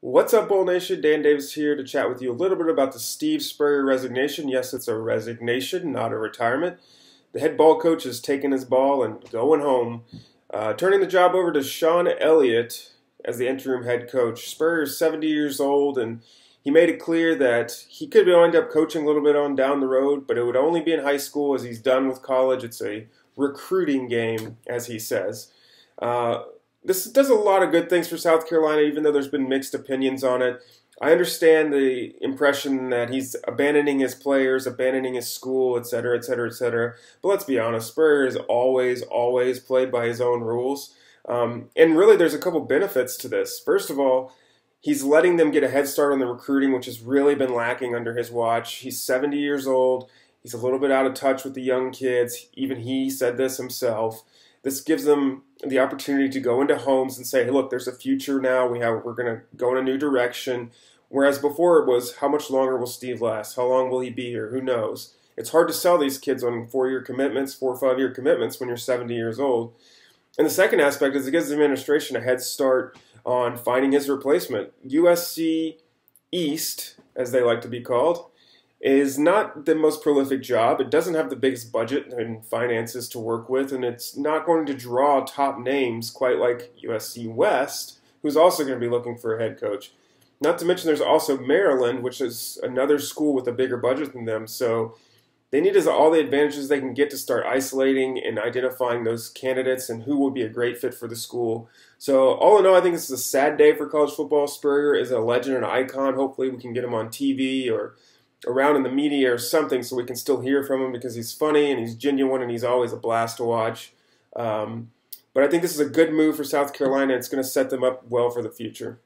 What's up, Bowl Nation? Dan Davis here to chat with you a little bit about the Steve Spurrier resignation. Yes, it's a resignation, not a retirement. The head ball coach is taking his ball and going home, uh, turning the job over to Shawn Elliott as the interim head coach. Spurrier is 70 years old, and he made it clear that he could wind up coaching a little bit on down the road, but it would only be in high school as he's done with college. It's a recruiting game, as he says. Uh, this does a lot of good things for South Carolina, even though there's been mixed opinions on it. I understand the impression that he's abandoning his players, abandoning his school, et cetera, et cetera, et cetera. But let's be honest, Spurrier always, always played by his own rules. Um, and really, there's a couple benefits to this. First of all, he's letting them get a head start on the recruiting, which has really been lacking under his watch. He's 70 years old. He's a little bit out of touch with the young kids. Even he said this himself. This gives them the opportunity to go into homes and say, "Hey, look, there's a future now. We have we're going to go in a new direction." Whereas before it was, "How much longer will Steve last? How long will he be here? Who knows?" It's hard to sell these kids on four-year commitments, four or five-year commitments when you're 70 years old. And the second aspect is it gives the administration a head start on finding his replacement. USC East, as they like to be called, is not the most prolific job. It doesn't have the biggest budget and finances to work with, and it's not going to draw top names quite like USC West, who's also going to be looking for a head coach. Not to mention, there's also Maryland, which is another school with a bigger budget than them. So they need all the advantages they can get to start isolating and identifying those candidates and who will be a great fit for the school. So all in all, I think this is a sad day for college football. Spurrier is a legend and an icon. Hopefully, we can get him on TV or around in the media or something so we can still hear from him because he's funny and he's genuine and he's always a blast to watch. Um, but I think this is a good move for South Carolina. It's going to set them up well for the future.